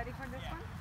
ready for this one?